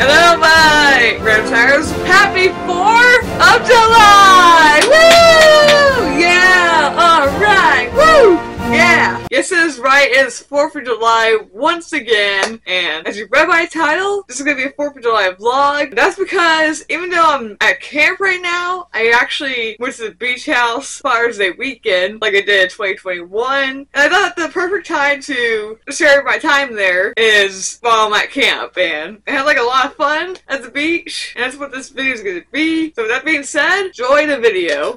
On my Graham happy 4th of July! It is right. Is 4th of July once again. And as you read my title, this is to be a 4th of July vlog. That's because even though I'm at camp right now, I actually went to the beach house Father's Day weekend like I did in 2021. And I thought the perfect time to share my time there is while I'm at camp. And I had like a lot of fun at the beach. And that's what this video is to be. So with that being said, enjoy the video.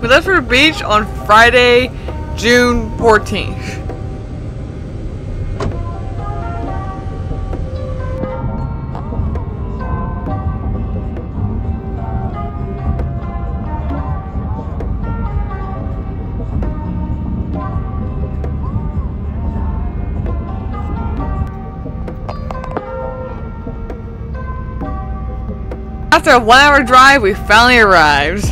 We left for the beach on Friday June 14th. After a one hour drive, we finally arrived.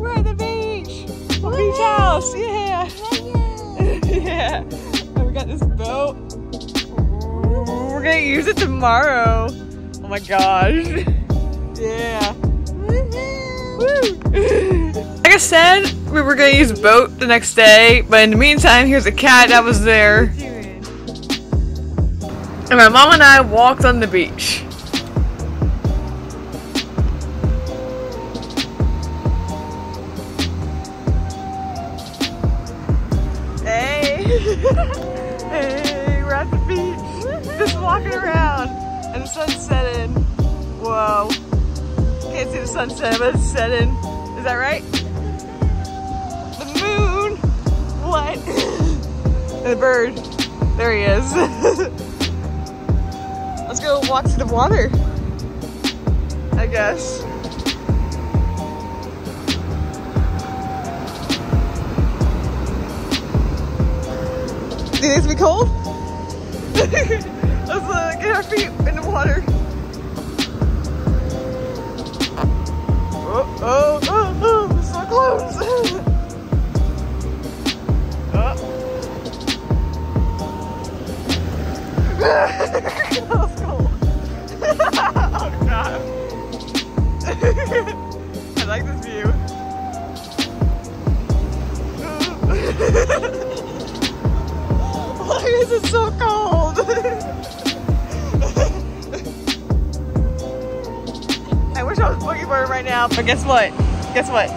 We're at the beach Beach house. Yeah. yeah. And we got this boat. We're gonna use it tomorrow. Oh my gosh. Yeah. like I said, we were gonna use boat the next day, but in the meantime, here's a cat that was there. And my mom and I walked on the beach. hey, hey, we're at the beach. Just walking around. And the sun's setting. Whoa. Can't see the sunset, but it's setting. Is that right? The moon. What? and the bird. There he is. Let's go to the water. I guess. Do these be cold? Let's uh, get our feet in the water. Oh, oh, oh, oh, so close. oh. that was cold. oh god. I like this view. Why is it so cold? I wish I was boogie boarding right now, but guess what? Guess what?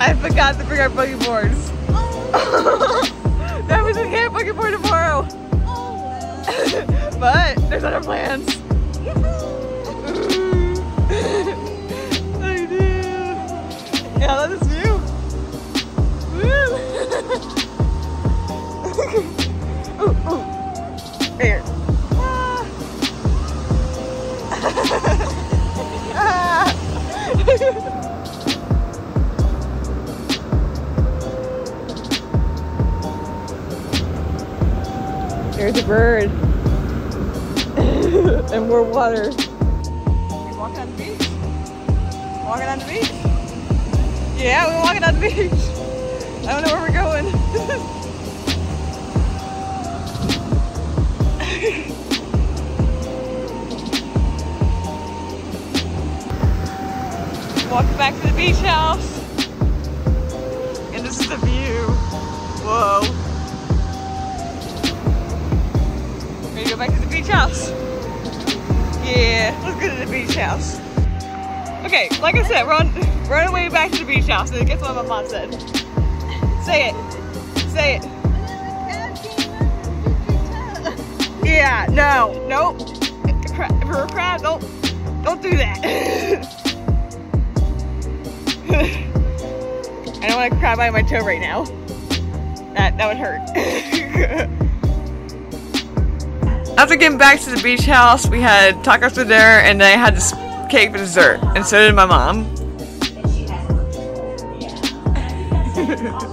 I forgot to bring our boogie boards. that means we can't boogie board tomorrow. Oh, but there's other plans. I do. Yeah, I love this view. ooh, ooh. Here. There's a bird. And more water. We walking on the beach? Walking on the beach? Yeah, we're walking on the beach. I don't know where we're going. Walking back to the beach house. And this is the view. Whoa. Ready to go back to the beach house? Yeah, let's go to the beach house. Okay, like I said, we're on our way back to the beach house. And guess what my mom said? Say it. Say it. Yeah, no, nope. A crab, don't, don't do that. I don't want to crab by my toe right now. That, that would hurt. After getting back to the beach house, we had tacos for dinner and then I had this cake for dessert. And so did my mom.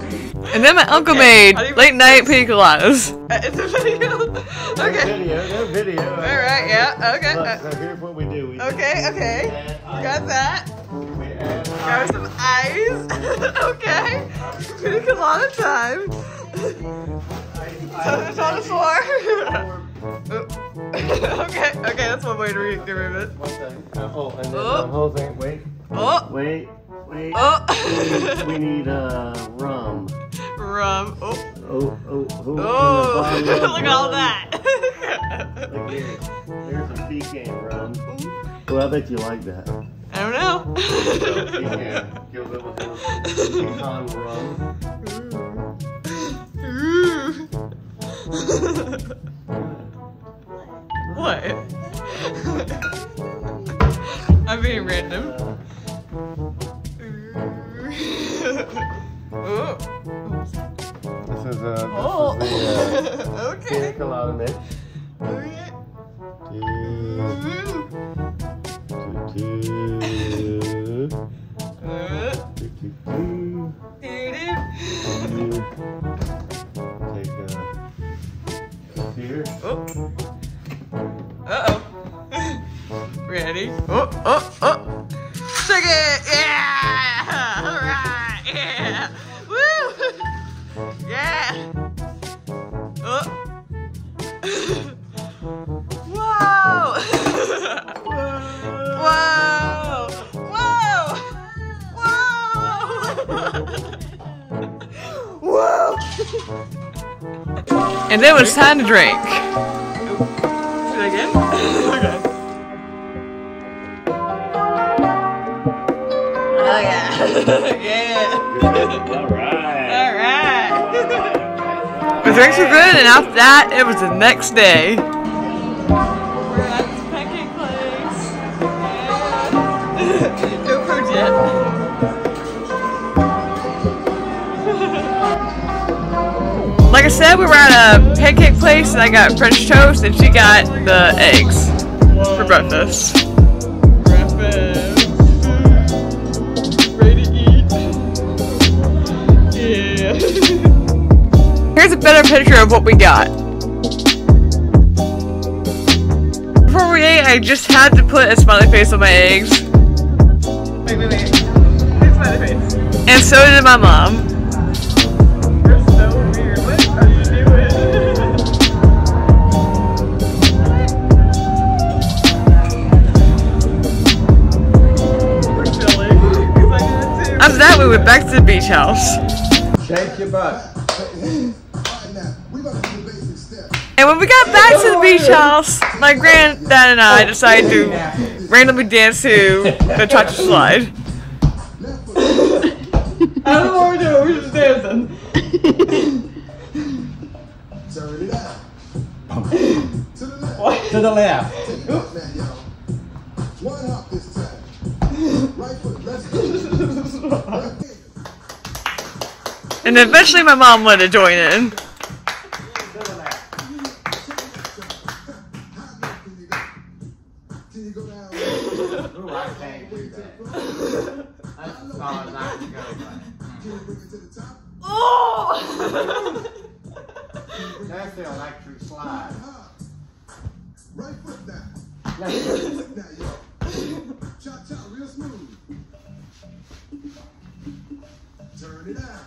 And then my uncle okay. made late night pina coladas. It's a video. okay. No video. No video. All right. Yeah. Okay. Look, so here's what we do. We okay. Okay. Got that. Got some ice. okay. Pina colada time. so it's on the floor. okay, okay, that's one way to re- to remove it. One second. Uh, oh, and then Oh. the whole thing. Wait, Oh, wait, wait. oh, We need uh, rum. rum. Oh, Oh, oh, oh. oh, look at all that. Look here. There's some pecan rum. Well, I bet you like that. I don't know. Pecan. Go with pecan rum. Ooh. What? And then it was time to drink. Should I again? okay. Oh yeah. yeah. All right. Alright. the drinks were good and after that it was the next day. Said, we were at a pancake place and I got French toast and she got the eggs for breakfast. Breakfast. Ready to eat. Yeah. Here's a better picture of what we got. Before we ate, I just had to put a smiley face on my eggs. Wait, wait, wait. And so did my mom. We went back to the beach house. Shake your butt. And when we got back to the beach house, my granddad and I decided to randomly dance to the cha-cha slide. I don't know what we're doing, we're just dancing. Turn it out. To the left. To the left. And eventually my mom wanted to join in. How low can you go? Can you go down? Ooh, I can't do that. That's as far as I can go. Can you bring it to the top? Oh! That's the electric slide. Right foot now. Left foot. Now, y'all. Cha cha, real smooth. Turn it out.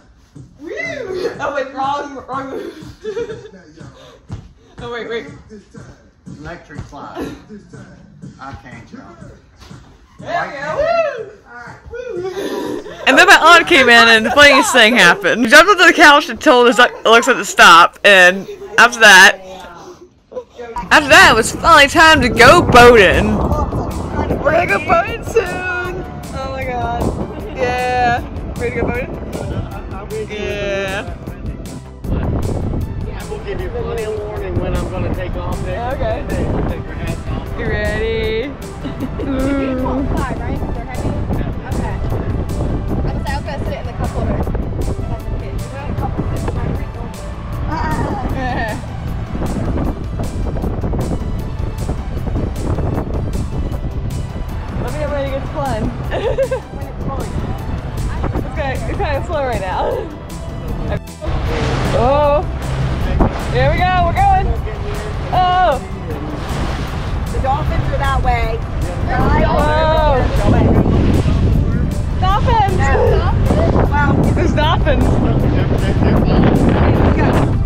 oh wait, wrong, wrong move. Now. Oh wait, wait. This time. Electric slide. This time. I can't jump. There we go. And then my aunt came in and the funniest thing happened. We jumped onto the couch and told us Alexa to stop and after that after that it was finally time to go boating. We're gonna go boating soon! Yeah. Ready to go boating? Yeah. I will give you plenty of warning when I'm going to take off there. Okay. Take your hats off. You ready? Five, right? They're heavy? Okay. I was, I was gonna sit it in the cup holder. That's okay. You got a couple of things on your Let me get ready to get fun. it's, kind of, it's kind of slow right now. Oh, here we go. We're going. Oh, The dolphins are that way. Whoa. dolphins! Wow. There's dolphins.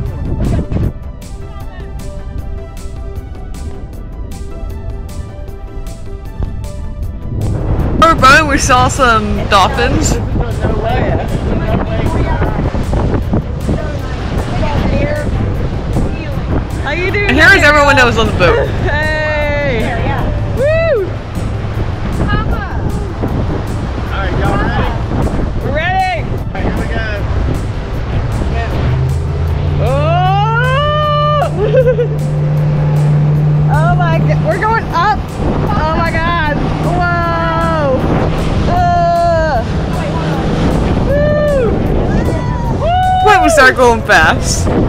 we saw some dolphins. No way. No way. How you doing? And here is everyone that was on the boat. We start going fast.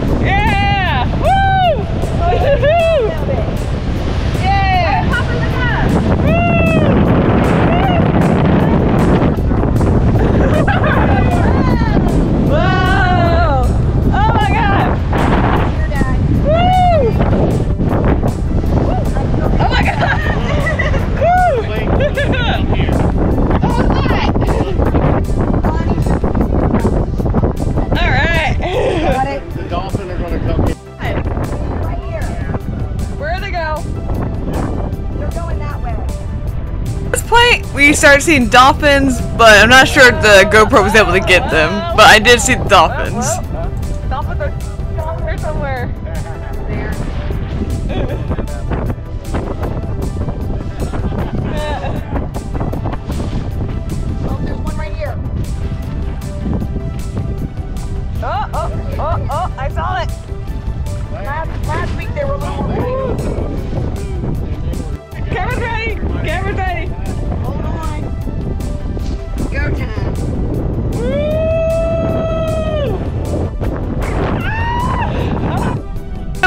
Started seeing dolphins, but I'm not sure if the GoPro was able to get them. But I did see the dolphins.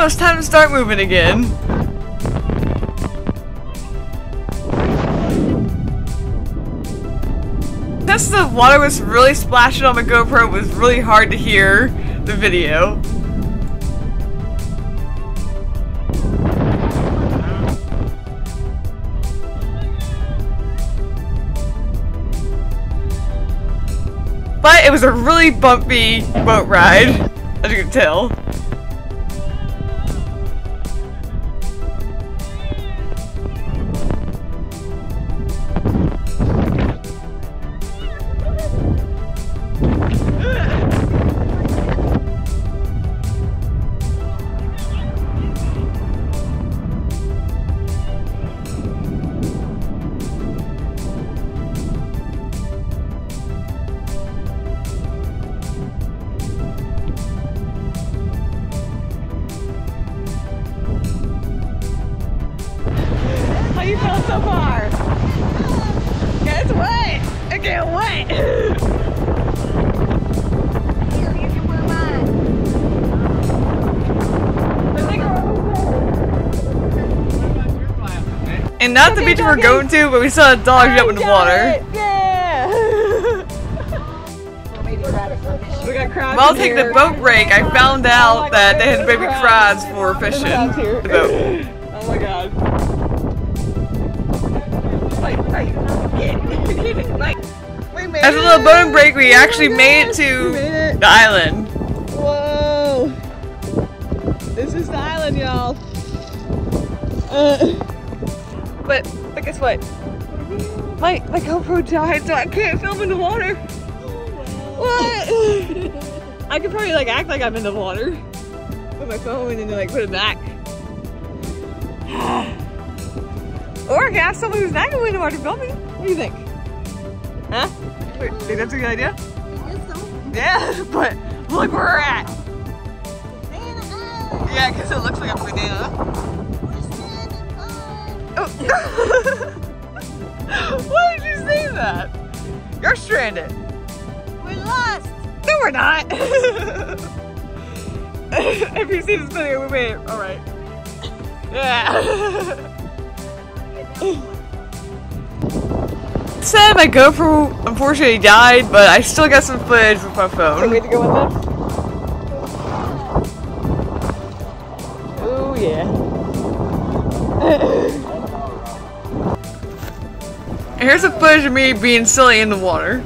It was time to start moving again. Since the water was really splashing on my GoPro, it was really hard to hear the video. But it was a really bumpy boat ride, as you can tell. And not the beach we're going to, but we saw a dog jump in the water. Yeah. we got crabs. While in taking the here. boat break, I found out that they had baby crabs for fishing Crabs here. the boat. Oh my god. Wait, wait. Get, get it. Like, we made As a little boating break, we actually Oh my made it to made it. the island. Whoa! This is the island, y'all. Uh, but, but guess what? My my GoPro died, so I can't film in the water. What? I could probably like act like I'm in the water with my phone and then like put it back. or I can ask someone who's not going in the water to film me. What do you think? Huh? Wait, think that's a good idea? Yeah, but look where we're at. Yeah, because it looks like a banana. Oh. Why did you say that? You're stranded. We're lost. No, we're not. if you see this video, we made it. All right. Yeah. Said my GoPro unfortunately died, but I still got some footage with my phone. have to go in this. Oh yeah. Here's a footage of me being silly in the water.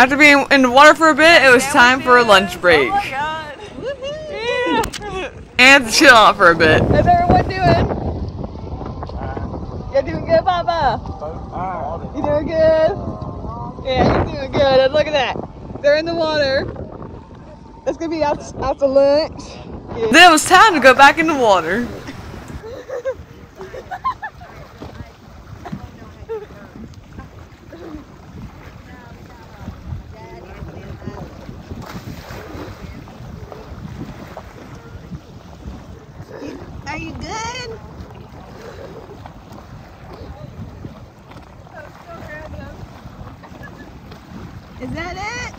After being in the water for a bit, it was time for a lunch break. Oh my god. Yeah. And to chill out for a bit. How's everyone doing? You're doing good, Papa. You doing good? Yeah, you're doing good. And look at that. They're in the water. It's gonna be out, to lunch. Then it was time to go back in the water. Are you good? Is that it?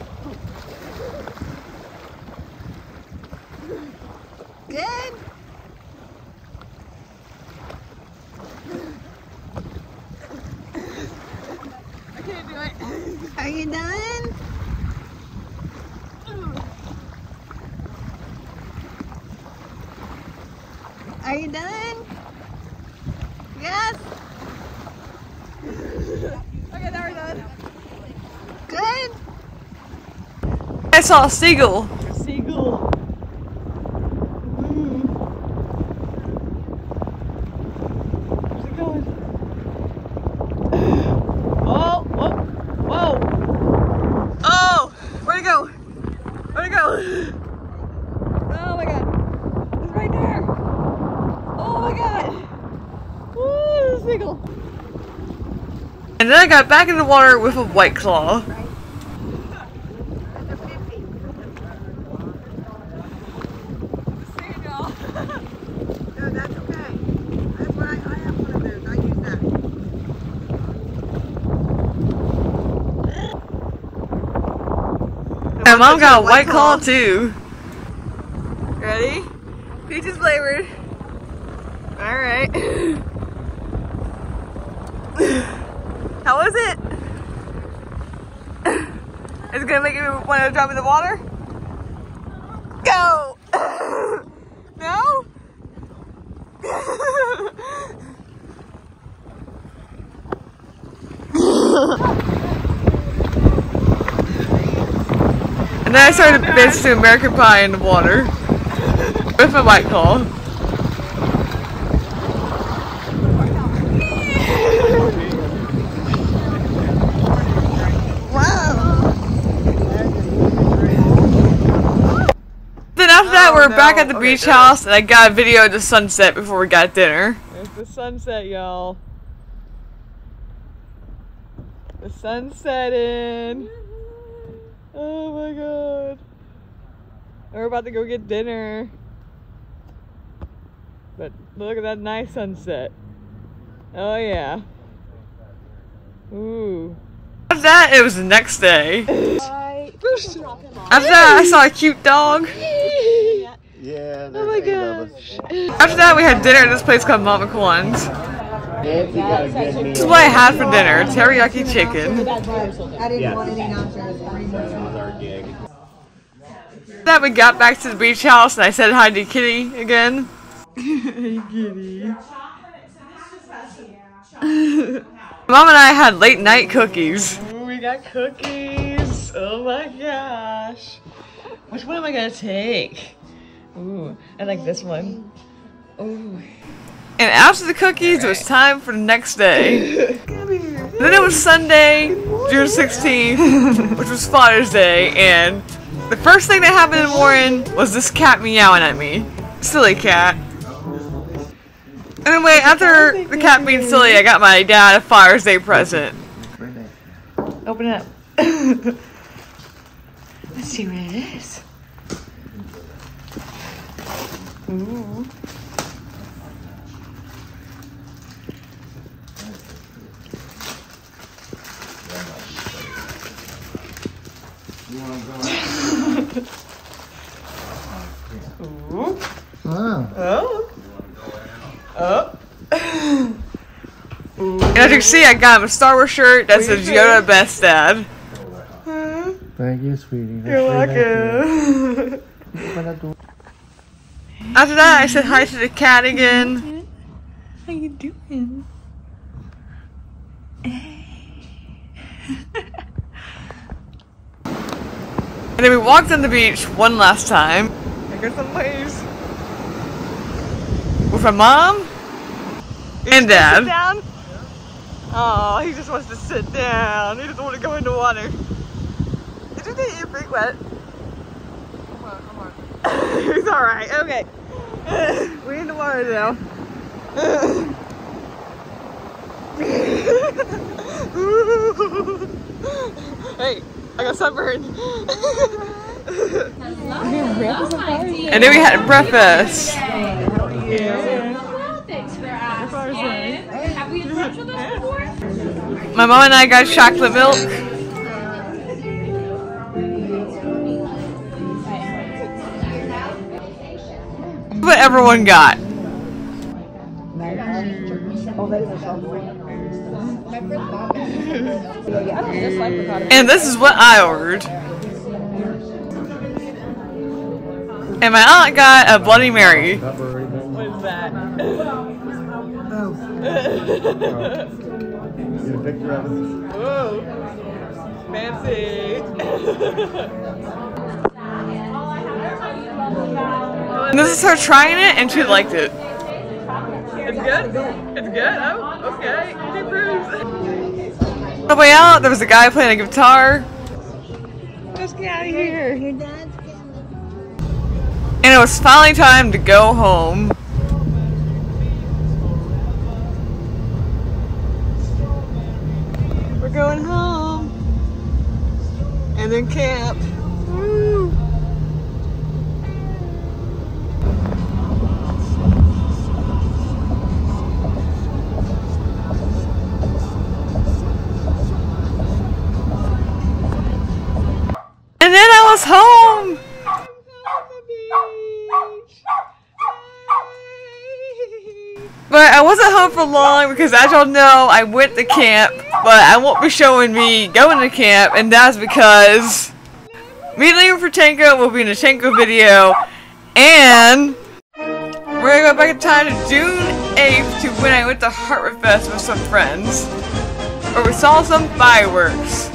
Good? I can't do it. Are you done? Are you done? Yes? okay, now we're done. Good? I saw a seagull. Seagull. Where's it going? Oh, whoa, whoa. Oh, where'd it go? Where'd it go? Oh my god. It's right there. Oh my god. A seagull. And then I got back in the water with a white claw. Seagull. No, that's okay. That's what I, I have one of those. I use that. And mom got a white claw too. Ready? Peaches flavored. Alright. How was it? Is it gonna make you want to jump in the water? Go! no? And then I started dancing to American Pie in the water. With a white claw. Then after that, oh, we're back at the beach house, and I got a video of the sunset before we got dinner. It's the sunset, y'all. The sun's setting. Oh my god. We're about to go get dinner. But look at that nice sunset. Oh yeah. Ooh. After that, it was the next day. After that, I saw a cute dog. Yeah, Oh my eight gosh. After that, we had dinner at this place called Mama Kwan's. Nancy got a good meal. This is what I had for dinner teriyaki chicken. I didn't want any nachos. Three That more. was our gig. Then we got back to the beach house and I said hi to Kitty again. hey Kitty. Mom and I had late night cookies. Ooh, we got cookies. Oh my gosh. Which one am I gonna take? Ooh, I like this one. Ooh. And after the cookies, it was time for the next day. then it was Sunday, June 16th, which was Father's Day, and the first thing that happened in Warren was this cat meowing at me. Silly cat. Anyway, after the cat being silly, I got my dad a Father's Day present. Open it up. Let's see what it is. Ooh. Ooh. Wow. Oh. Oh. And as you can see, I got him a Star Wars shirt that says Yoda Best Dad. Thank you, sweetie. You're welcome. After that, I said hi to the cat again. How you doing? And then we walked on the beach one last time. I got some waves. With my mom and dad. down? Oh, he just wants to sit down. He doesn't want to go into water. Did you get your feet wet? He's alright, okay. We're in the water now. hey, I got sunburned. and then we had breakfast. Thanks for asking. Have we had with those before? My mom and I got chocolate milk. What everyone got. Oh, And this is what I ordered. And my aunt got a Bloody Mary. What is that? Get a picture of it. Whoa. Fancy. This is her trying it, and she liked it. It's good? It's good? Oh, okay. She approves. On the way out, there was a guy playing a guitar, Let's get out of here. and it was finally time to go home. We're going home. And then camp. Woo. Was home. But I wasn't home for long because as y'all know, I went to camp, but I won't be showing me going to camp, and that's because me leaving for Chanco will be in a Chanco video, and we're gonna go back in time to June 8th to when I went to Harborfest with some friends, where we saw some fireworks.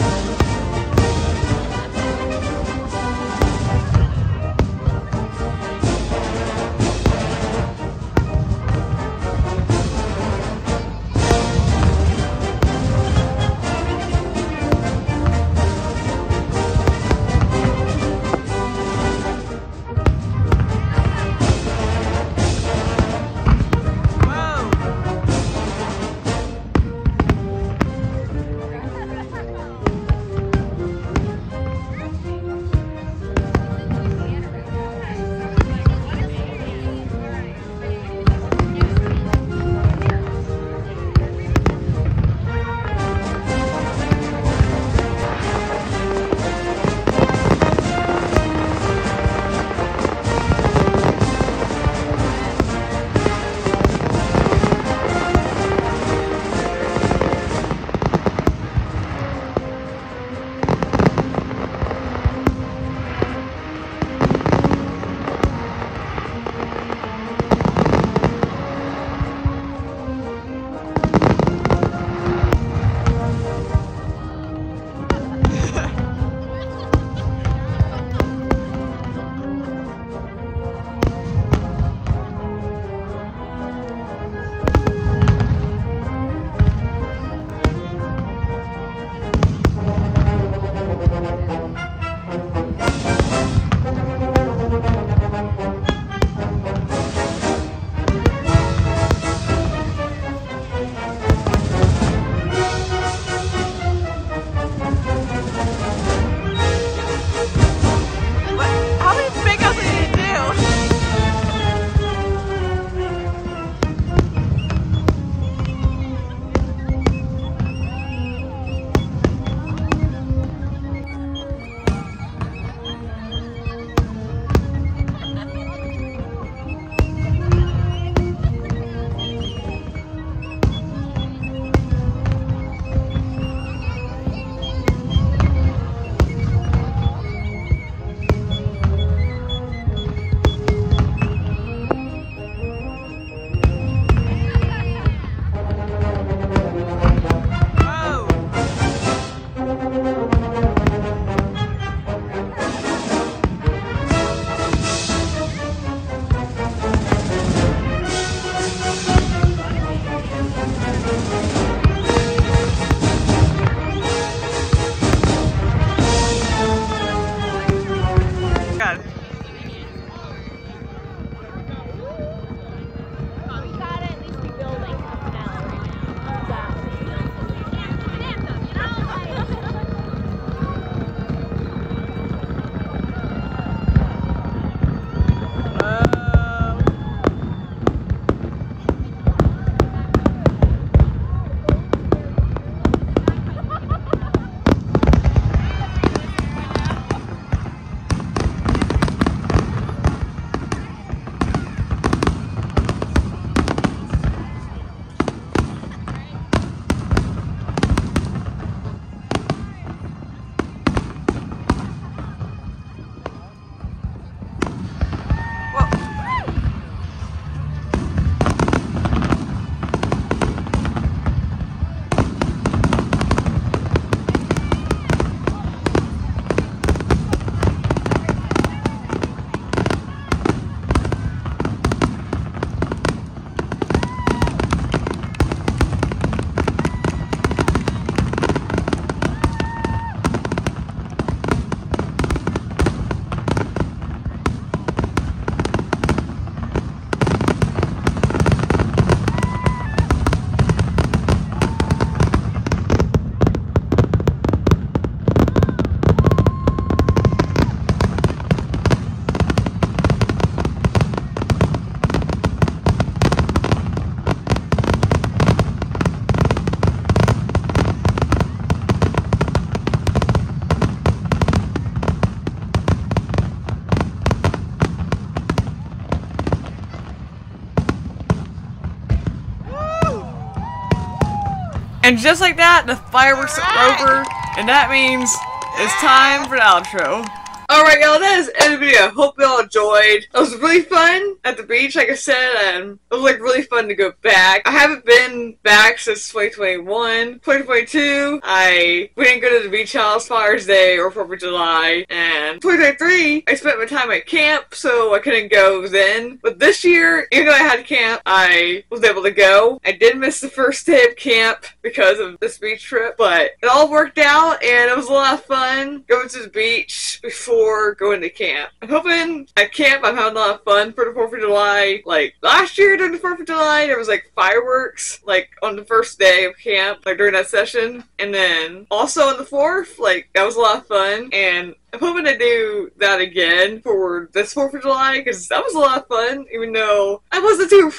And just like that, the fireworks are over, and that means it's time for the outro. Alright y'all, that is the end of the video. Hope y'all enjoyed. It was really fun at the beach, like I said, and it was like really fun to go back. I haven't been back since 2021. 2022, I we didn't go to the beach house Father's Day or 4th of July, and 2023, I spent my time at camp, so I couldn't go then. But this year, even though I had camp, I was able to go. I did miss the first day of camp because of this beach trip, but it all worked out, and it was a lot of fun going to the beach before going to camp. I'm hoping at camp I'm having a lot of fun for the 4th of July. Like last year during the 4th of July, there was like fireworks like on the first day of camp, like during that session. And then also on the 4th, like that was a lot of fun. And I'm hoping to do that again for this 4th of July because that was a lot of fun, even though I wasn't too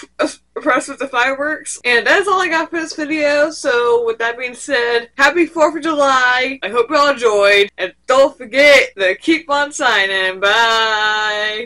impressed with the fireworks. And that's all I got for this video. So with that being said, happy 4th of July. I hope you all enjoyed. And don't forget to keep on signing. Bye.